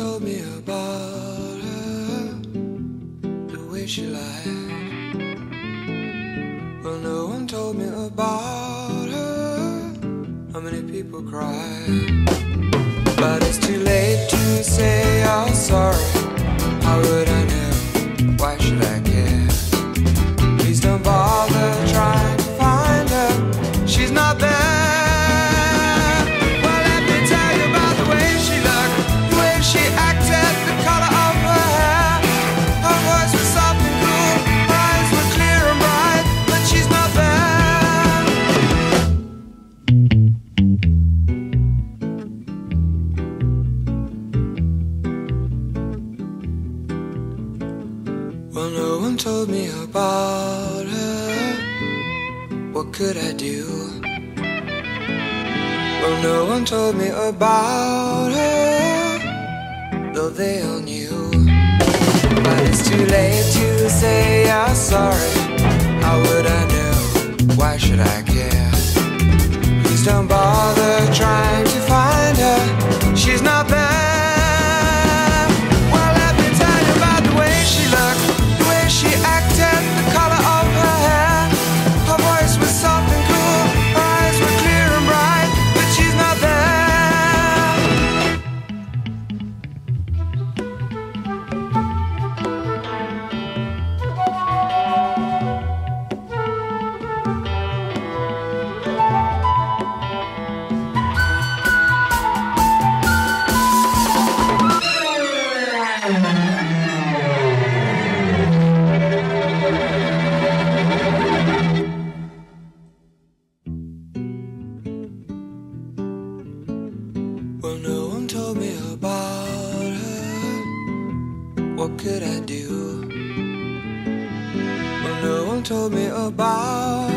Told me about her, the way she lied. Well, no one told me about her, how many people cried. But it's too late to say told me about her. What could I do? Well, no one told me about her, though they all knew. But it's too late to say I'm sorry. Well, no one told me about her. What could I do? Well, no one told me about